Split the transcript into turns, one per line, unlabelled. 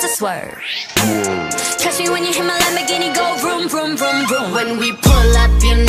to swerve. Catch me when you hit my Lamborghini, go vroom, vroom, vroom, vroom.
When we pull up, you